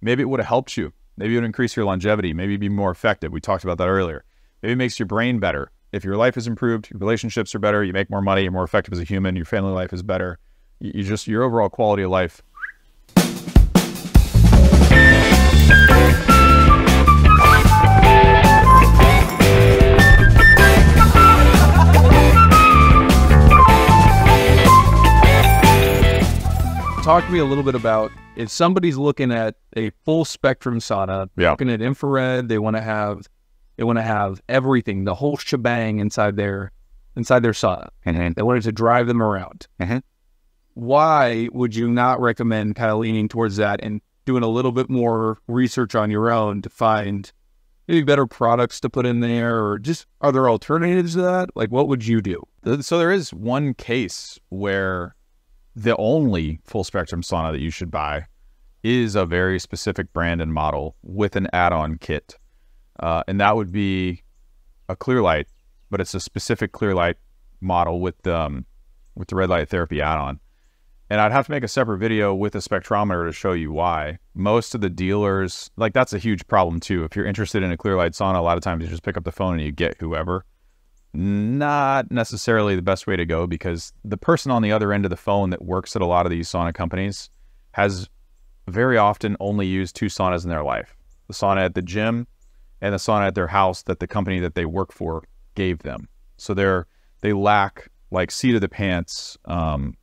Maybe it would have helped you. Maybe it would increase your longevity. Maybe be more effective. We talked about that earlier. Maybe it makes your brain better. If your life is improved, your relationships are better, you make more money, you're more effective as a human, your family life is better. You, you just your overall quality of life talk to me a little bit about if somebody's looking at a full spectrum sauna, Yeah. looking at infrared, they want to have they want to have everything, the whole shebang inside their inside their sauna. They want it to drive them around. Mhm. Why would you not recommend kind of leaning towards that and doing a little bit more research on your own to find maybe better products to put in there, or just are there alternatives to that? Like, what would you do? So there is one case where the only full spectrum sauna that you should buy is a very specific brand and model with an add-on kit, uh, and that would be a Clearlight, but it's a specific Clearlight model with um, with the red light therapy add-on. And I'd have to make a separate video with a spectrometer to show you why. Most of the dealers, like that's a huge problem too. If you're interested in a Clearlight sauna, a lot of times you just pick up the phone and you get whoever not necessarily the best way to go because the person on the other end of the phone that works at a lot of these sauna companies has very often only used two saunas in their life the sauna at the gym and the sauna at their house that the company that they work for gave them. So they're they lack like seat of the pants um,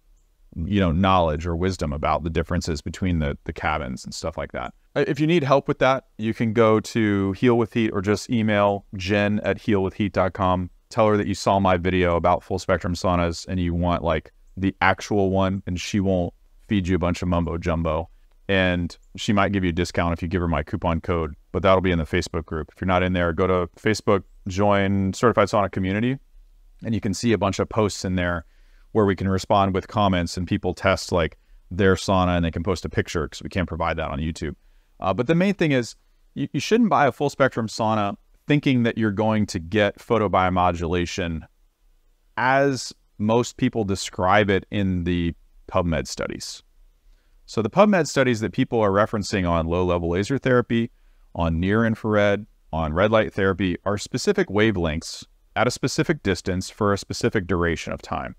you know knowledge or wisdom about the differences between the the cabins and stuff like that. Uh, if you need help with that you can go to heal with heat or just email jen at healwithheat.com tell her that you saw my video about full spectrum saunas and you want like the actual one and she won't feed you a bunch of mumbo jumbo and she might give you a discount if you give her my coupon code but that'll be in the facebook group if you're not in there go to facebook join certified sauna community and you can see a bunch of posts in there where we can respond with comments and people test like their sauna and they can post a picture because we can't provide that on YouTube. Uh, but the main thing is you, you shouldn't buy a full spectrum sauna thinking that you're going to get photobiomodulation as most people describe it in the PubMed studies. So the PubMed studies that people are referencing on low level laser therapy, on near infrared, on red light therapy are specific wavelengths at a specific distance for a specific duration of time.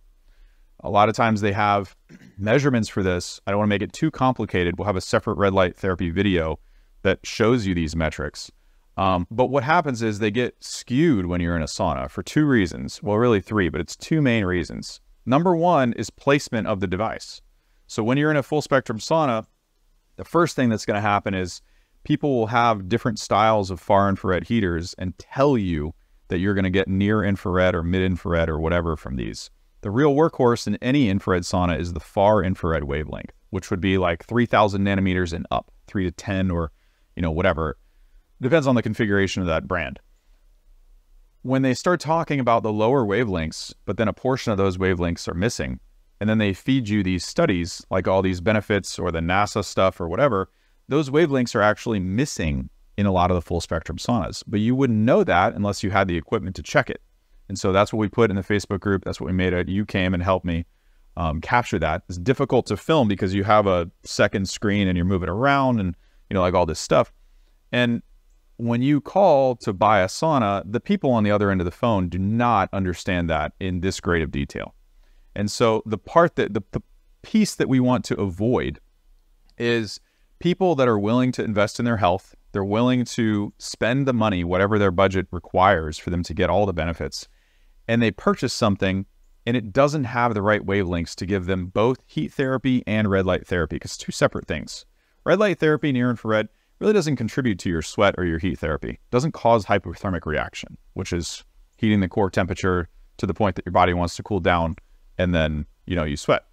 A lot of times they have measurements for this. I don't want to make it too complicated. We'll have a separate red light therapy video that shows you these metrics. Um, but what happens is they get skewed when you're in a sauna for two reasons. Well, really three, but it's two main reasons. Number one is placement of the device. So when you're in a full spectrum sauna, the first thing that's going to happen is people will have different styles of far infrared heaters and tell you that you're going to get near infrared or mid infrared or whatever from these. The real workhorse in any infrared sauna is the far infrared wavelength, which would be like 3000 nanometers and up, 3 to 10 or, you know, whatever. Depends on the configuration of that brand. When they start talking about the lower wavelengths, but then a portion of those wavelengths are missing, and then they feed you these studies, like all these benefits or the NASA stuff or whatever, those wavelengths are actually missing in a lot of the full spectrum saunas. But you wouldn't know that unless you had the equipment to check it. And so that's what we put in the Facebook group. That's what we made it. You came and helped me um, capture that. It's difficult to film because you have a second screen and you're moving around and, you know, like all this stuff. And when you call to buy a sauna, the people on the other end of the phone do not understand that in this great of detail. And so the part that the, the piece that we want to avoid is people that are willing to invest in their health, they're willing to spend the money, whatever their budget requires for them to get all the benefits, and they purchase something and it doesn't have the right wavelengths to give them both heat therapy and red light therapy because it's two separate things. Red light therapy, near infrared, really doesn't contribute to your sweat or your heat therapy. Doesn't cause hyperthermic reaction, which is heating the core temperature to the point that your body wants to cool down and then, you know, you sweat.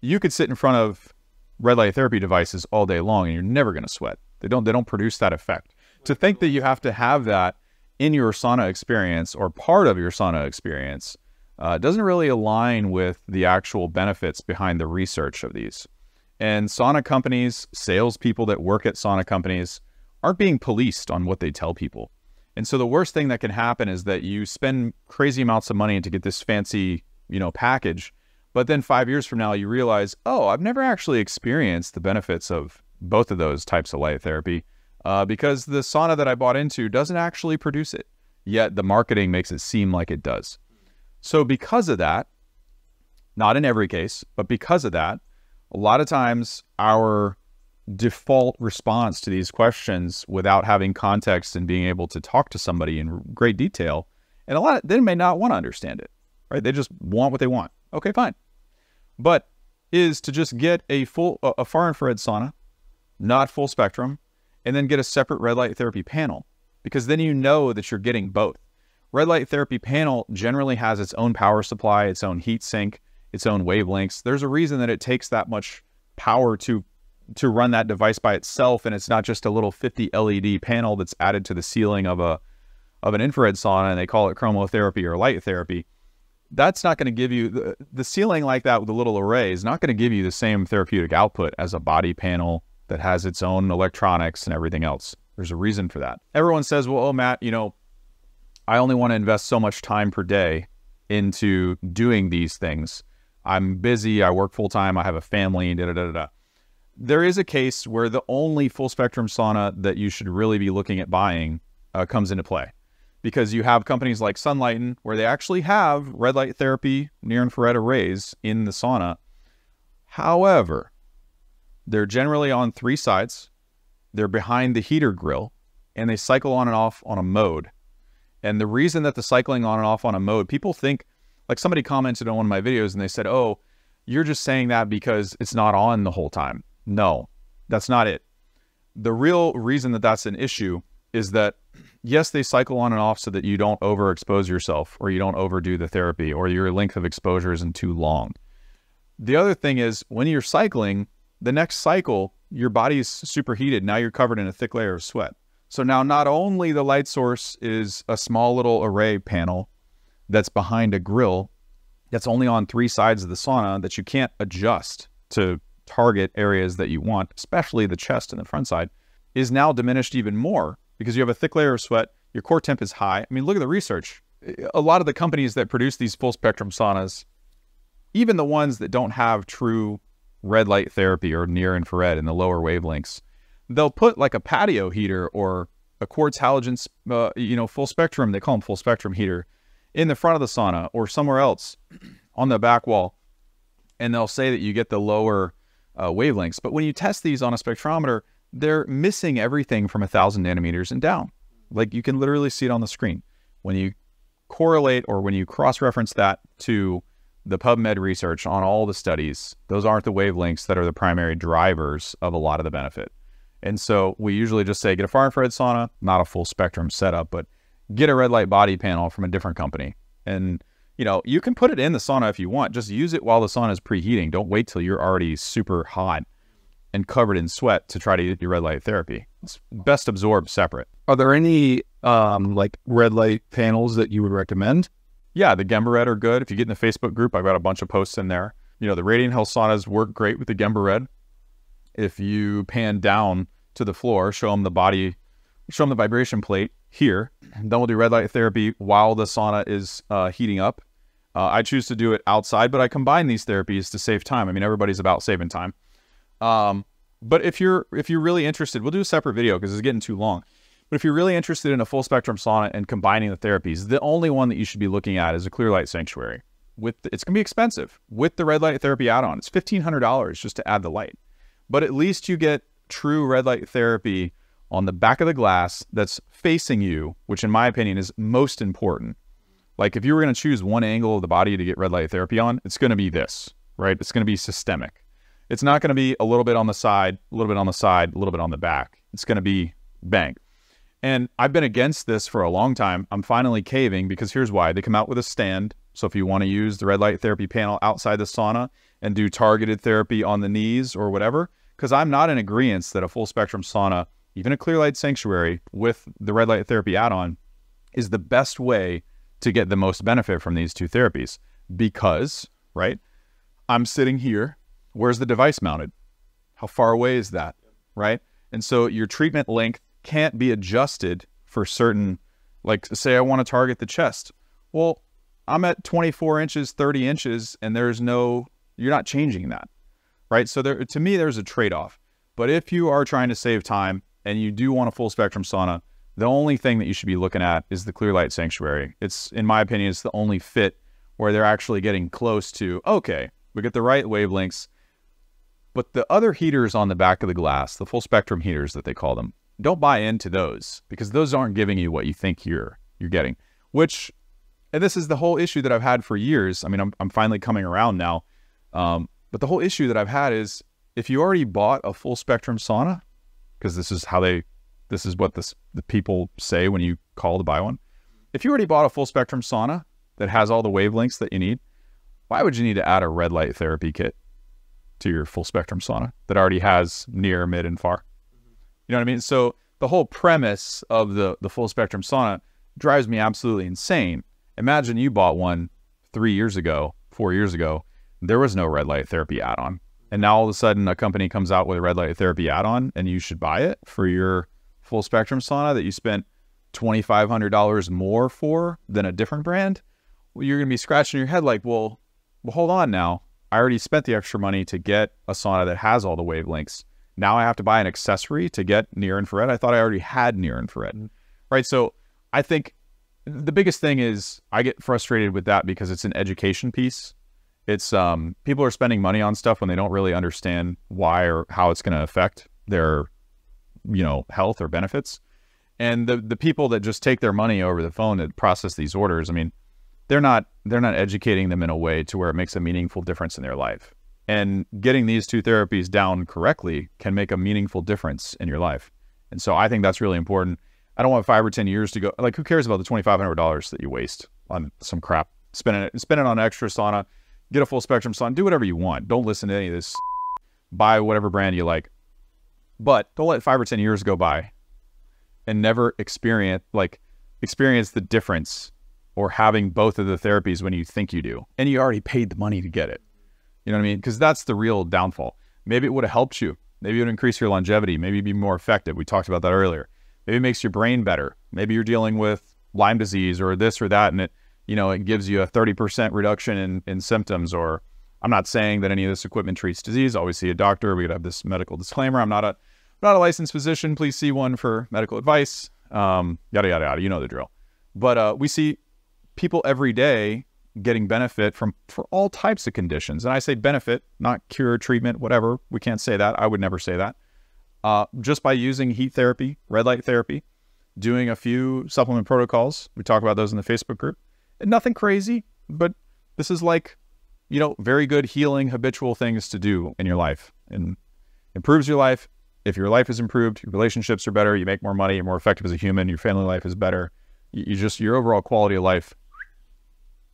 You could sit in front of red light therapy devices all day long and you're never going to sweat. They don't they don't produce that effect. To think that you have to have that in your sauna experience or part of your sauna experience uh, doesn't really align with the actual benefits behind the research of these. And sauna companies, salespeople that work at sauna companies aren't being policed on what they tell people. And so the worst thing that can happen is that you spend crazy amounts of money to get this fancy, you know, package, but then 5 years from now you realize, "Oh, I've never actually experienced the benefits of both of those types of light therapy uh, because the sauna that I bought into doesn't actually produce it, yet the marketing makes it seem like it does. So, because of that, not in every case, but because of that, a lot of times our default response to these questions without having context and being able to talk to somebody in great detail, and a lot of, they may not want to understand it, right? They just want what they want. Okay, fine. But is to just get a full a far infrared sauna, not full spectrum, and then get a separate red light therapy panel because then you know that you're getting both. Red light therapy panel generally has its own power supply, its own heat sink, its own wavelengths. There's a reason that it takes that much power to to run that device by itself and it's not just a little 50 LED panel that's added to the ceiling of a of an infrared sauna and they call it chromotherapy or light therapy that's not going to give you the, the ceiling like that with a little array is not going to give you the same therapeutic output as a body panel that has its own electronics and everything else. There's a reason for that. Everyone says, well, oh, Matt, you know, I only want to invest so much time per day into doing these things. I'm busy. I work full time. I have a family. Da, da, da, da. There is a case where the only full spectrum sauna that you should really be looking at buying uh, comes into play because you have companies like Sunlighten where they actually have red light therapy near infrared arrays in the sauna. However, they're generally on three sides. They're behind the heater grill and they cycle on and off on a mode. And the reason that the cycling on and off on a mode, people think, like somebody commented on one of my videos and they said, oh, you're just saying that because it's not on the whole time. No, that's not it. The real reason that that's an issue is that yes, they cycle on and off so that you don't overexpose yourself or you don't overdo the therapy or your length of exposure isn't too long. The other thing is when you're cycling, the next cycle, your body is superheated. Now you're covered in a thick layer of sweat. So now not only the light source is a small little array panel that's behind a grill that's only on three sides of the sauna that you can't adjust to target areas that you want, especially the chest and the front side, is now diminished even more because you have a thick layer of sweat, your core temp is high. I mean, look at the research. A lot of the companies that produce these full spectrum saunas, even the ones that don't have true red light therapy or near infrared in the lower wavelengths, they'll put like a patio heater or a quartz halogen, uh, you know, full spectrum, they call them full spectrum heater, in the front of the sauna or somewhere else on the back wall. And they'll say that you get the lower uh, wavelengths. But when you test these on a spectrometer, they're missing everything from a thousand nanometers and down. Like you can literally see it on the screen. When you correlate or when you cross reference that to the PubMed research on all the studies, those aren't the wavelengths that are the primary drivers of a lot of the benefit. And so we usually just say get a far infrared sauna, not a full spectrum setup, but get a red light body panel from a different company. And you know, you can put it in the sauna if you want. Just use it while the sauna is preheating. Don't wait till you're already super hot and covered in sweat to try to get your red light therapy. It's best absorbed separate. Are there any um, like red light panels that you would recommend? Yeah, the GembaRed are good. If you get in the Facebook group, I've got a bunch of posts in there. You know, the Radiant Health saunas work great with the GembaRed. If you pan down to the floor, show them the body, show them the vibration plate here. Then we'll do red light therapy while the sauna is uh, heating up. Uh, I choose to do it outside, but I combine these therapies to save time. I mean, everybody's about saving time. Um, but if you're if you're really interested, we'll do a separate video because it's getting too long. But if you're really interested in a full spectrum sauna and combining the therapies, the only one that you should be looking at is a Clearlight Sanctuary. With the, it's gonna be expensive with the red light therapy add-on. It's fifteen hundred dollars just to add the light, but at least you get true red light therapy on the back of the glass that's facing you, which in my opinion is most important. Like if you were going to choose one angle of the body to get red light therapy on, it's going to be this, right? It's going to be systemic. It's not going to be a little bit on the side, a little bit on the side, a little bit on the back. It's going to be bang. And I've been against this for a long time. I'm finally caving because here's why. They come out with a stand. So if you want to use the red light therapy panel outside the sauna and do targeted therapy on the knees or whatever, because I'm not in agreement that a full spectrum sauna, even a Clearlight Sanctuary with the red light therapy add on, is the best way to get the most benefit from these two therapies. Because, right, I'm sitting here where's the device mounted? How far away is that? Right? And so your treatment length can't be adjusted for certain, like say I want to target the chest. Well, I'm at 24 inches, 30 inches, and there's no, you're not changing that. Right. So there, to me, there's a trade off. But if you are trying to save time and you do want a full spectrum sauna, the only thing that you should be looking at is the Clearlight Sanctuary. It's, in my opinion, it's the only fit where they're actually getting close to, okay, we get the right wavelengths. But the other heaters on the back of the glass, the full spectrum heaters that they call them, don't buy into those because those aren't giving you what you think you're you're getting. Which, and this is the whole issue that I've had for years. I mean, I'm I'm finally coming around now. Um, but the whole issue that I've had is if you already bought a full spectrum sauna, because this is how they, this is what this the people say when you call to buy one. If you already bought a full spectrum sauna that has all the wavelengths that you need, why would you need to add a red light therapy kit to your full spectrum sauna that already has near, mid, and far? You know what I mean? So the whole premise of the the full spectrum sauna drives me absolutely insane. Imagine you bought one three years ago, four years ago, there was no red light therapy add-on. And now all of a sudden a company comes out with a red light therapy add-on and you should buy it for your full spectrum sauna that you spent $2,500 more for than a different brand. Well, you're going to be scratching your head like, well, well, hold on now. I already spent the extra money to get a sauna that has all the wavelengths. Now I have to buy an accessory to get near infrared. I thought I already had near infrared. Mm-hmm. Right. So I think the biggest thing is I get frustrated with that because it's an education piece. It's um, people are spending money on stuff when they don't really understand why or how it's going to affect their, you know, health or benefits. And the the people that just take their money over the phone to process these orders, I mean, they're not they're not educating them in a way to where it makes a meaningful difference in their life. And getting these two therapies down correctly can make a meaningful difference in your life. And so I think that's really important. I don't want five or ten years to go. Like, who cares about the twenty five hundred dollars that you waste on some crap? Spending it, spend it on extra sauna, get a full spectrum sun. do whatever you want. Don't listen to any of this. Buy whatever brand you like, but don't let five or ten years go by and never experience like experience the difference or having both of the therapies when you think you do, and you already paid the money to get it. You know what I mean? Because that's the real downfall. Maybe it would have helped you. Maybe it would increase your longevity. Maybe be more effective. We talked about that earlier. Maybe it makes your brain better. Maybe you're dealing with Lyme disease or this or that, and it, you know, it gives you a 30% reduction in, in symptoms. Or I'm not saying that any of this equipment treats disease. Always see a doctor. We could have this medical disclaimer. I'm not a not a licensed physician. Please see one for medical advice. Um, yada yada yada. You know the drill. But uh, we see people every day getting benefit from for all types of conditions. And I say benefit, not cure, treatment, whatever. We can't say that. I would never say that. Uh, just by using heat therapy, red light therapy, doing a few supplement protocols. We talk about those in the Facebook group. Nothing crazy, but this is like, you know, very good healing habitual things to do in your life and improves your life. If your life is improved, your relationships are better, you make more money, you're more effective as a human, your family life is better. You, you just, your overall quality of life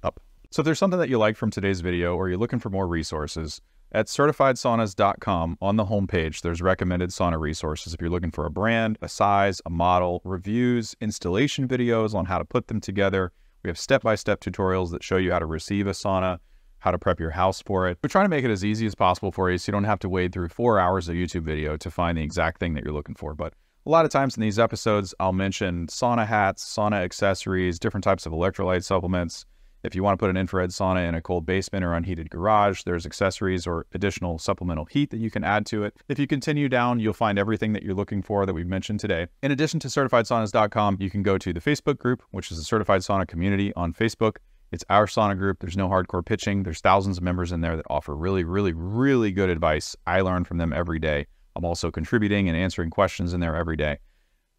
up. so if there's something that you like from today's video or you're looking for more resources, at certifiedsaunas.com on the homepage, there's recommended sauna resources. If you're looking for a brand, a size, a model, reviews, installation videos on how to put them together, we have step-by-step tutorials that show you how to receive a sauna, how to prep your house for it. We're trying to make it as easy as possible for you so you don't have to wade through four hours of YouTube video to find the exact thing that you're looking for. But a lot of times in these episodes, I'll mention sauna hats, sauna accessories, different types of electrolyte supplements, if you want to put an infrared sauna in a cold basement or unheated garage, there's accessories or additional supplemental heat that you can add to it. If you continue down, you'll find everything that you're looking for that we've mentioned today. In addition to certifiedsaunas.com, you can go to the Facebook group, which is the Certified Sauna community on Facebook. It's our sauna group. There's no hardcore pitching. There's thousands of members in there that offer really, really, really good advice. I learn from them every day. I'm also contributing and answering questions in there every day.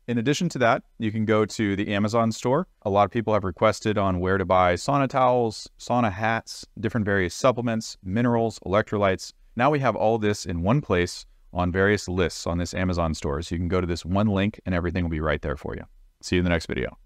In addition to that, you can go to the Amazon store. A lot of people have requested on where to buy sauna towels, sauna hats, different various supplements, minerals, electrolytes. Now we have all this in one place on various lists on this Amazon store. So you can go to this one link and everything will be right there for you. See you in the next video.